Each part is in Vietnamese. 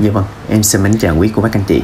Dạ vâng, em xin mến chào quý cô bác anh chị.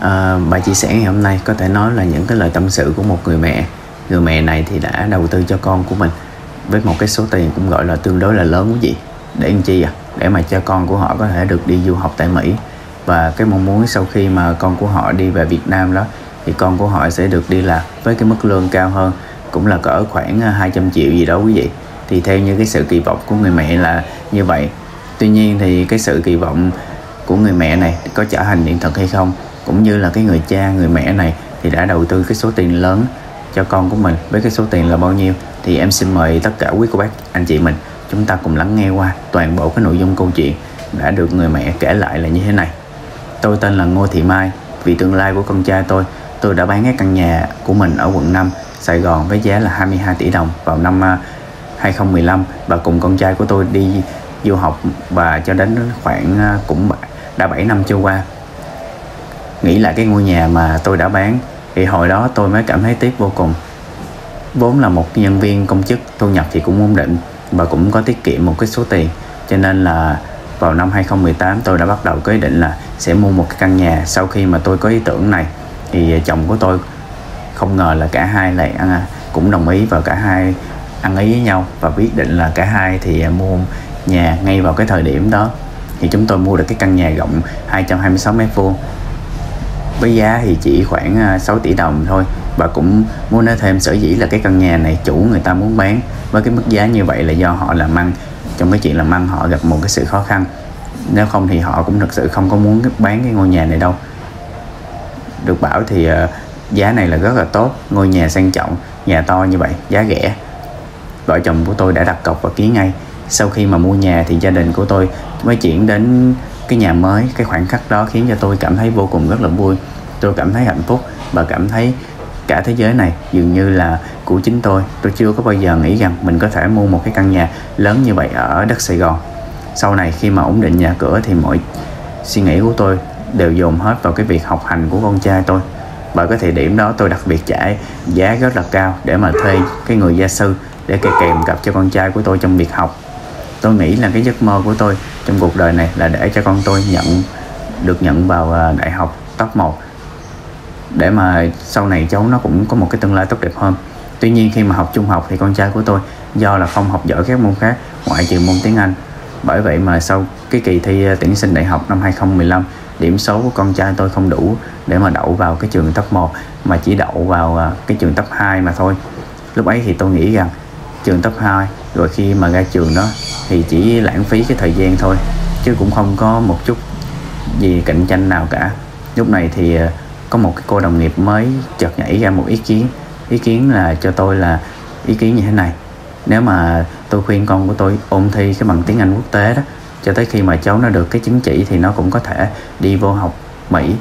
À, Bài chia sẻ ngày hôm nay có thể nói là những cái lời tâm sự của một người mẹ. Người mẹ này thì đã đầu tư cho con của mình Với một cái số tiền cũng gọi là tương đối là lớn quý vị. Để làm chi à? Để mà cho con của họ có thể được đi du học tại Mỹ. Và cái mong muốn sau khi mà con của họ đi về Việt Nam đó Thì con của họ sẽ được đi làm với cái mức lương cao hơn Cũng là cỡ khoảng à, 200 triệu gì đó quý vị. Thì theo như cái sự kỳ vọng của người mẹ là như vậy. Tuy nhiên thì cái sự kỳ vọng của người mẹ này có trở thành hiện thực hay không? Cũng như là cái người cha, người mẹ này thì đã đầu tư cái số tiền lớn cho con của mình. Với cái số tiền là bao nhiêu? Thì em xin mời tất cả quý cô bác, anh chị mình, chúng ta cùng lắng nghe qua toàn bộ cái nội dung câu chuyện đã được người mẹ kể lại là như thế này. Tôi tên là Ngô Thị Mai. Vì tương lai của con trai tôi tôi đã bán cái căn nhà của mình ở quận 5 Sài Gòn với giá là 22 tỷ đồng vào năm à, 2015 và cùng con trai của tôi đi du học và cho đến khoảng à, cũng đã 7 năm trôi qua. Nghĩ lại cái ngôi nhà mà tôi đã bán, thì hồi đó tôi mới cảm thấy tiếc vô cùng. Vốn là một nhân viên công chức, thu nhập thì cũng ổn định và cũng có tiết kiệm một cái số tiền. Cho nên là vào năm 2018 tôi đã bắt đầu quyết định là sẽ mua một cái căn nhà sau khi mà tôi có ý tưởng này. Thì chồng của tôi không ngờ là cả hai lại ăn, cũng đồng ý và cả hai ăn ý với nhau và quyết định là cả hai thì mua nhà ngay vào cái thời điểm đó thì chúng tôi mua được cái căn nhà rộng 226 mét vuông. Với giá thì chỉ khoảng à, 6 tỷ đồng thôi. Và cũng muốn nói thêm sở dĩ là cái căn nhà này chủ người ta muốn bán. Với cái mức giá như vậy là do họ làm ăn. Trong cái chuyện làm ăn họ gặp một cái sự khó khăn. Nếu không thì họ cũng thực sự không có muốn bán cái ngôi nhà này đâu. Được bảo thì à, giá này là rất là tốt. Ngôi nhà sang trọng, nhà to như vậy, giá rẻ. Vợ chồng của tôi đã đặt cọc và ký ngay sau khi mà mua nhà thì gia đình của tôi mới chuyển đến cái nhà mới. Cái khoảnh khắc đó khiến cho tôi cảm thấy vô cùng rất là vui. Tôi cảm thấy hạnh phúc và cảm thấy cả thế giới này dường như là của chính tôi. Tôi chưa có bao giờ nghĩ rằng mình có thể mua một cái căn nhà lớn như vậy ở đất Sài Gòn. Sau này khi mà ổn định nhà cửa thì mọi suy nghĩ của tôi đều dồn hết vào cái việc học hành của con trai tôi. Bởi cái thời điểm đó tôi đặc biệt trả giá rất là cao để mà thuê cái người gia sư để kèm cặp cho con trai của tôi trong việc học tôi nghĩ là cái giấc mơ của tôi trong cuộc đời này là để cho con tôi nhận, được nhận vào à, đại học top 1 để mà sau này cháu nó cũng có một cái tương lai tốt đẹp hơn. Tuy nhiên khi mà học trung học thì con trai của tôi do là không học giỏi các môn khác, ngoại trừ môn tiếng Anh. Bởi vậy mà sau cái kỳ thi à, tuyển sinh đại học năm 2015 điểm số của con trai tôi không đủ để mà đậu vào cái trường top 1 mà chỉ đậu vào à, cái trường top 2 mà thôi. Lúc ấy thì tôi nghĩ rằng trường top 2 rồi khi mà ra trường đó thì chỉ lãng phí cái thời gian thôi, chứ cũng không có một chút gì cạnh tranh nào cả. Lúc này thì ờ, có một cái cô đồng nghiệp mới chợt nhảy ra một ý kiến ý kiến là cho tôi là ý kiến như thế này. Nếu mà tôi khuyên con của tôi ôn thi cái bằng tiếng Anh quốc tế đó, cho tới khi mà cháu nó được cái chứng chỉ thì nó cũng có thể đi vô học Mỹ,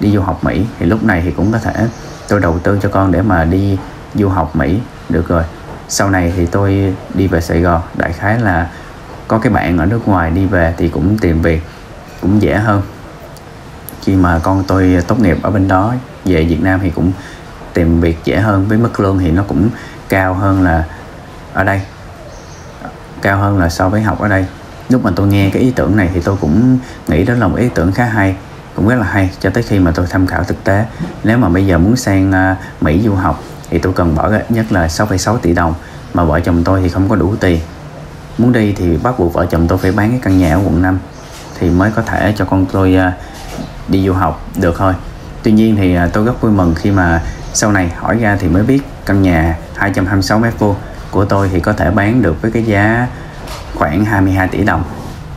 đi du học Mỹ. Thì lúc này thì cũng có thể tôi đầu tư cho con để mà đi du học Mỹ, được rồi. Sau này thì tôi đi về Sài Gòn, đại khái là có cái bạn ở nước ngoài đi về thì cũng tìm việc cũng dễ hơn. Khi mà con tôi tốt nghiệp ở bên đó về Việt Nam thì cũng tìm việc dễ hơn với mức lương thì nó cũng cao hơn là ở đây cao hơn là so với học ở đây. Lúc mà tôi nghe cái ý tưởng này thì tôi cũng nghĩ đó là một ý tưởng khá hay cũng rất là hay cho tới khi mà tôi tham khảo thực tế. Nếu mà bây giờ muốn sang à, Mỹ du học thì tôi cần bỏ nhất là 6,6 tỷ đồng mà vợ chồng tôi thì không có đủ tiền muốn đi thì bắt buộc vợ chồng tôi phải bán cái căn nhà ở quận 5 thì mới có thể cho con tôi à, đi du học được thôi. Tuy nhiên thì à, tôi rất vui mừng khi mà sau này hỏi ra thì mới biết căn nhà 226 mét vuông của tôi thì có thể bán được với cái giá khoảng 22 tỷ đồng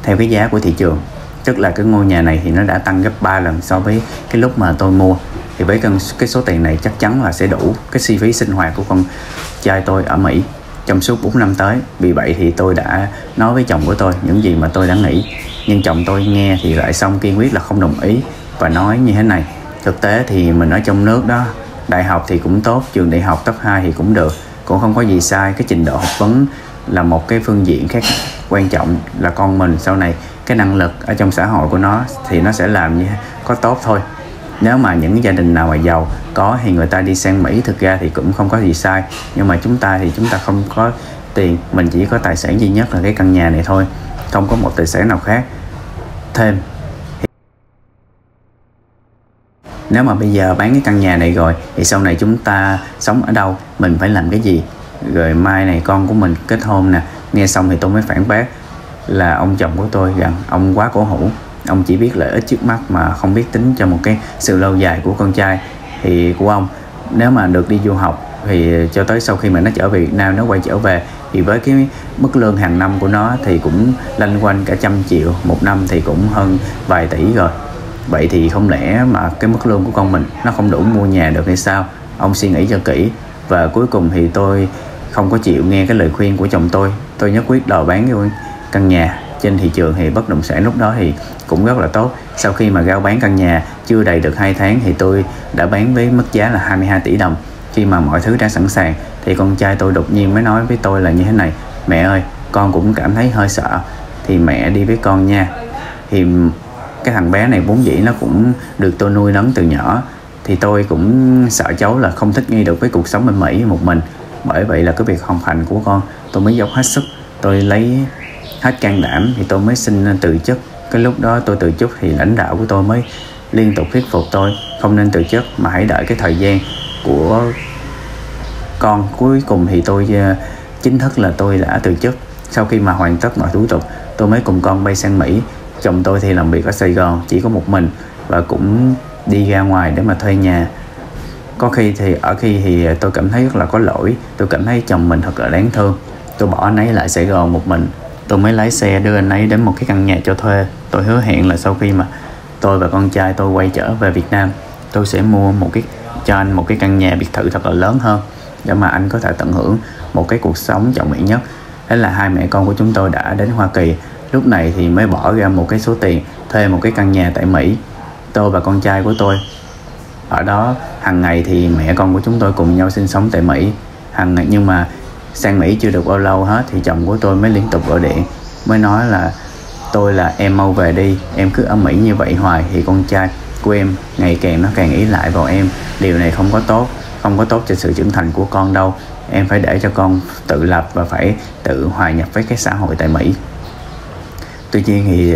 theo cái giá của thị trường. Tức là cái ngôi nhà này thì nó đã tăng gấp 3 lần so với cái lúc mà tôi mua. Thì với cái số tiền này chắc chắn là sẽ đủ cái chi phí sinh hoạt của con trai tôi ở Mỹ trong suốt 4 năm tới, vì vậy thì tôi đã nói với chồng của tôi những gì mà tôi đã nghĩ. Nhưng chồng tôi nghe thì lại xong kiên quyết là không đồng ý và nói như thế này. Thực tế thì mình ở trong nước đó, đại học thì cũng tốt, trường đại học top 2 thì cũng được. Cũng không có gì sai, cái trình độ học vấn là một cái phương diện khác quan trọng là con mình. Sau này cái năng lực ở trong xã hội của nó thì nó sẽ làm như, có tốt thôi nếu mà những gia đình nào mà giàu có thì người ta đi sang Mỹ, thực ra thì cũng không có gì sai. Nhưng mà chúng ta thì chúng ta không có tiền, mình chỉ có tài sản duy nhất là cái căn nhà này thôi. Không có một tài sản nào khác. Thêm, nếu mà bây giờ bán cái căn nhà này rồi, thì sau này chúng ta sống ở đâu, mình phải làm cái gì? Rồi mai này con của mình kết hôn nè, nghe xong thì tôi mới phản bác là ông chồng của tôi rằng ông quá cổ hủ ông chỉ biết lợi ích trước mắt mà không biết tính cho một cái sự lâu dài của con trai, thì của ông. Nếu mà được đi du học thì cho tới sau khi mà nó trở về Việt Nam, nó quay trở về, thì với cái mức lương hàng năm của nó thì cũng lanh quanh cả trăm triệu một năm thì cũng hơn vài tỷ rồi. Vậy thì không lẽ mà cái mức lương của con mình nó không đủ mua nhà được hay sao? Ông suy nghĩ cho kỹ. Và cuối cùng thì tôi không có chịu nghe cái lời khuyên của chồng tôi. Tôi nhất quyết đòi bán cái căn nhà trên thị trường thì bất động sản lúc đó thì cũng rất là tốt. Sau khi mà giao bán căn nhà chưa đầy được 2 tháng thì tôi đã bán với mức giá là 22 tỷ đồng. Khi mà mọi thứ đã sẵn sàng thì con trai tôi đột nhiên mới nói với tôi là như thế này, mẹ ơi, con cũng cảm thấy hơi sợ, thì mẹ đi với con nha. Thì cái thằng bé này vốn dĩ nó cũng được tôi nuôi nấng từ nhỏ, thì tôi cũng sợ cháu là không thích nghi được với cuộc sống bên Mỹ một mình. Bởi vậy là cái việc học hành của con, tôi mới dốc hết sức. Tôi lấy hết can đảm thì tôi mới xin từ chức cái lúc đó tôi từ chức thì lãnh đạo của tôi mới liên tục thuyết phục tôi, không nên từ chức mà hãy đợi cái thời gian của con cuối cùng thì tôi ờ, chính thức là tôi đã từ chức. Sau khi mà hoàn tất mọi thủ tục, tôi mới cùng con bay sang Mỹ. Chồng tôi thì làm việc ở Sài Gòn, chỉ có một mình và cũng đi ra ngoài để mà thuê nhà. Có khi thì, ở khi thì tôi cảm thấy rất là có lỗi. Tôi cảm thấy chồng mình thật là đáng thương. Tôi bỏ anh ấy lại Sài Gòn một mình tôi mới lái xe đưa anh ấy đến một cái căn nhà cho thuê. Tôi hứa hẹn là sau khi mà tôi và con trai tôi quay trở về Việt Nam, tôi sẽ mua một cái, cho anh một cái căn nhà biệt thự thật là lớn hơn, để mà anh có thể tận hưởng một cái cuộc sống trọng mỹ nhất. Thế là hai mẹ con của chúng tôi đã đến Hoa Kỳ. Lúc này thì mới bỏ ra một cái số tiền, thuê một cái căn nhà tại Mỹ. Tôi và con trai của tôi, ở đó, hàng ngày thì mẹ con của chúng tôi cùng nhau sinh sống tại Mỹ. Hàng ngày, nhưng mà sang Mỹ chưa được bao lâu hết thì chồng của tôi mới liên tục gọi điện, mới nói là tôi là em mau về đi, em cứ ở Mỹ như vậy hoài thì con trai của em ngày càng nó càng ý lại vào em. Điều này không có tốt, không có tốt cho sự trưởng thành của con đâu. Em phải để cho con tự lập và phải tự hòa nhập với cái xã hội tại Mỹ. Tuy nhiên thì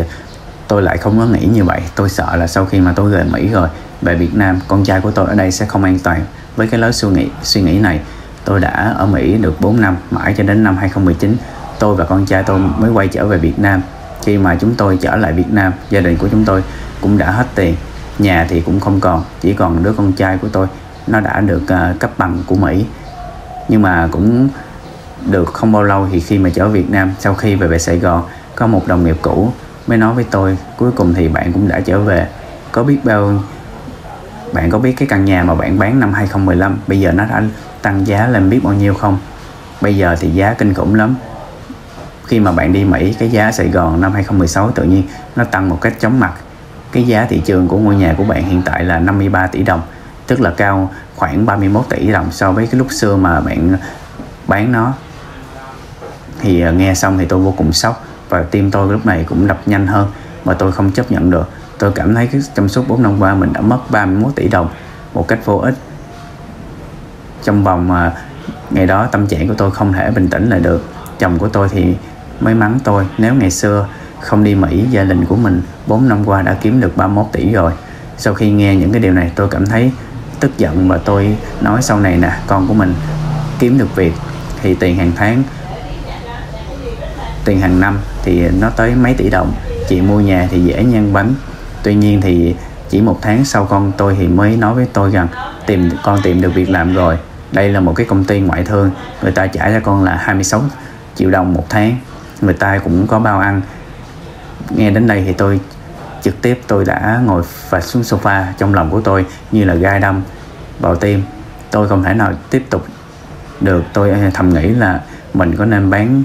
tôi lại không có nghĩ như vậy. Tôi sợ là sau khi mà tôi rời Mỹ rồi, về Việt Nam, con trai của tôi ở đây sẽ không an toàn. Với cái lối suy nghĩ suy nghĩ này tôi đã ở Mỹ được 4 năm mãi cho đến năm 2019 tôi và con trai tôi mới quay trở về Việt Nam. Khi mà chúng tôi trở lại Việt Nam gia đình của chúng tôi cũng đã hết tiền. Nhà thì cũng không còn chỉ còn đứa con trai của tôi. Nó đã được uh, cấp bằng của Mỹ. Nhưng mà cũng được không bao lâu thì khi mà trở Việt Nam sau khi về về Sài Gòn có một đồng nghiệp cũ mới nói với tôi cuối cùng thì bạn cũng đã trở về. Có biết bao bạn có biết cái căn nhà mà bạn bán năm 2015 bây giờ nó đã tăng giá lên biết bao nhiêu không? Bây giờ thì giá kinh khủng lắm. Khi mà bạn đi Mỹ, cái giá Sài Gòn năm 2016 tự nhiên nó tăng một cách chóng mặt. Cái giá thị trường của ngôi nhà của bạn hiện tại là 53 tỷ đồng, tức là cao khoảng 31 tỷ đồng so với cái lúc xưa mà bạn bán nó. Thì à, nghe xong thì tôi vô cùng sốc và tim tôi lúc này cũng đập nhanh hơn và tôi không chấp nhận được. Tôi cảm thấy cái trong suốt 4 năm qua mình đã mất 31 tỷ đồng một cách vô ích trong vòng mà ngày đó tâm trạng của tôi không thể bình tĩnh lại được. Chồng của tôi thì may mắn tôi, nếu ngày xưa không đi Mỹ, gia đình của mình 4 năm qua đã kiếm được 31 tỷ rồi. Sau khi nghe những cái điều này, tôi cảm thấy tức giận và tôi nói sau này nè, con của mình kiếm được việc thì tiền hàng tháng, tiền hàng năm thì nó tới mấy tỷ đồng. Chị mua nhà thì dễ nhân bánh. Tuy nhiên thì chỉ một tháng sau con tôi thì mới nói với tôi rằng tìm, con tìm được việc làm rồi đây là một cái công ty ngoại thương. Người ta trả cho con là 26 triệu đồng một tháng. Người ta cũng có bao ăn. Nghe đến đây thì tôi trực tiếp tôi đã ngồi và xuống sofa trong lòng của tôi như là gai đâm vào tim. Tôi không thể nào tiếp tục được. Tôi ờ, thầm nghĩ là mình có nên bán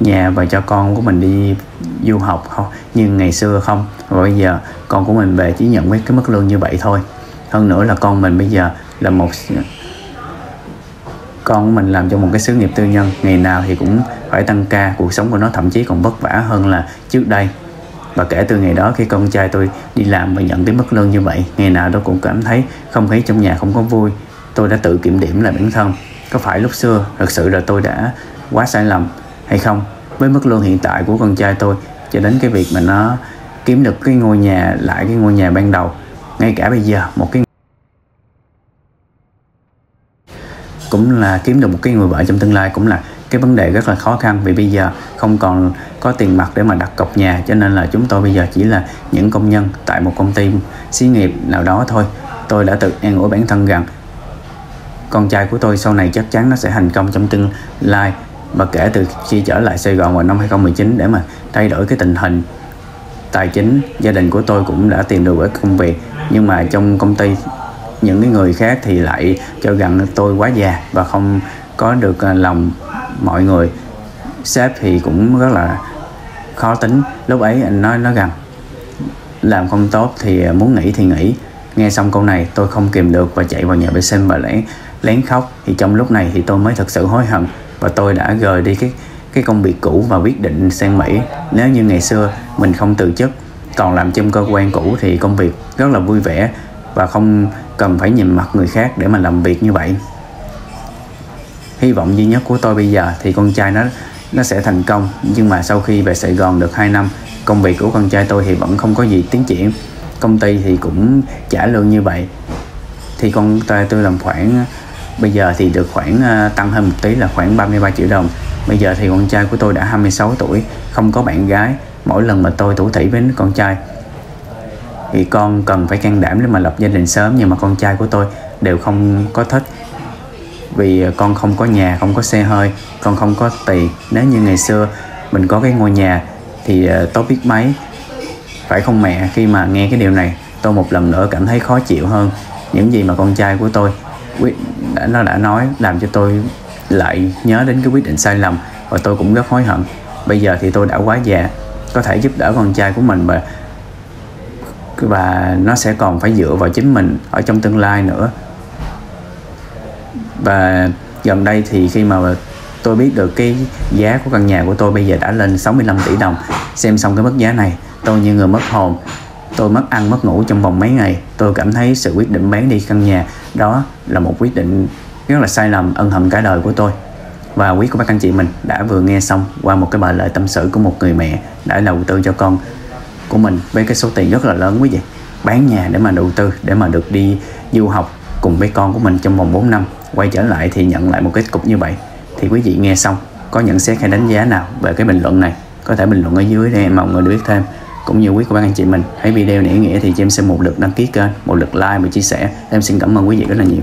nhà và cho con của mình đi du học không? Như ngày xưa không. Và bây giờ con của mình về chỉ nhận với cái mức lương như vậy thôi. Hơn nữa là con mình bây giờ là một con của mình làm cho một cái xứ nghiệp tư nhân, ngày nào thì cũng phải tăng ca, cuộc sống của nó thậm chí còn vất vả hơn là trước đây. Và kể từ ngày đó khi con trai tôi đi làm và nhận cái mức lương như vậy, ngày nào tôi cũng cảm thấy không khí trong nhà không có vui. Tôi đã tự kiểm điểm lại bản thân, có phải lúc xưa thật sự là tôi đã quá sai lầm hay không? Với mức lương hiện tại của con trai tôi, cho đến cái việc mà nó kiếm được cái ngôi nhà, lại cái ngôi nhà ban đầu, ngay cả bây giờ, một cái cũng là kiếm được một cái người vợ trong tương lai cũng là cái vấn đề rất là khó khăn vì bây giờ không còn có tiền mặt để mà đặt cọc nhà. Cho nên là chúng tôi bây giờ chỉ là những công nhân tại một công ty xí nghiệp nào đó thôi. Tôi đã tự an ủi bản thân rằng con trai của tôi sau này chắc chắn nó sẽ thành công trong tương lai. Và kể từ khi trở lại Sài Gòn vào năm 2019 để mà thay đổi cái tình hình tài chính gia đình của tôi cũng đã tìm được cái công việc. Nhưng mà trong công ty những cái người khác thì lại cho rằng tôi quá già và không có được à, lòng mọi người. Sếp thì cũng rất là khó tính. Lúc ấy anh nói nói rằng, làm không tốt thì à, muốn nghỉ thì nghỉ. Nghe xong câu này tôi không kìm được và chạy vào nhà vệ sinh và lén lén khóc. Thì trong lúc này thì tôi mới thật sự hối hận và tôi đã rời đi cái cái công việc cũ và quyết định sang Mỹ. Nếu như ngày xưa mình không từ chức, còn làm trong cơ quan cũ thì công việc rất là vui vẻ và không cần phải nhìn mặt người khác để mà làm việc như vậy. Hy vọng duy nhất của tôi bây giờ thì con trai nó nó sẽ thành công. Nhưng mà sau khi về Sài Gòn được 2 năm, công việc của con trai tôi thì vẫn không có gì tiến triển. Công ty thì cũng trả lương như vậy. Thì con trai tôi làm khoảng, bây giờ thì được khoảng à, tăng hơn một tí là khoảng 33 triệu đồng. Bây giờ thì con trai của tôi đã 26 tuổi, không có bạn gái. Mỗi lần mà tôi thủ thủy với con trai thì con cần phải can đảm để mà lập gia đình sớm, nhưng mà con trai của tôi đều không có thích. Vì con không có nhà, không có xe hơi, con không có tiền. Nếu như ngày xưa mình có cái ngôi nhà thì ờ, tốt biết mấy. Phải không mẹ? Khi mà nghe cái điều này, tôi một lần nữa cảm thấy khó chịu hơn. Những gì mà con trai của tôi quyết, đã, nó đã nói làm cho tôi lại nhớ đến cái quyết định sai lầm, và tôi cũng rất hối hận. Bây giờ thì tôi đã quá già, có thể giúp đỡ con trai của mình và và nó sẽ còn phải dựa vào chính mình ở trong tương lai nữa. Và gần đây thì khi mà tôi biết được cái giá của căn nhà của tôi bây giờ đã lên 65 tỷ đồng, xem xong cái mức giá này, tôi như người mất hồn, tôi mất ăn, mất ngủ trong vòng mấy ngày, tôi cảm thấy sự quyết định bán đi căn nhà đó là một quyết định rất là sai lầm, ân hận cả đời của tôi. Và quý cô bác anh chị mình đã vừa nghe xong qua một cái bài lời tâm sự của một người mẹ đã đầu tư cho con của mình với cái số tiền rất là lớn quý vị. Bán nhà để mà đầu tư, để mà được đi du học cùng với con của mình trong vòng 4 năm. Quay trở lại thì nhận lại một kết cục như vậy. Thì quý vị nghe xong, có nhận xét hay đánh giá nào về cái bình luận này? Có thể bình luận ở dưới để mọi người được biết thêm. Cũng như quý cô bác anh chị mình, thấy video này ý nghĩa thì cho em xin một lượt đăng ký kênh, một lượt like và chia sẻ. Em xin cảm ơn quý vị rất là nhiều.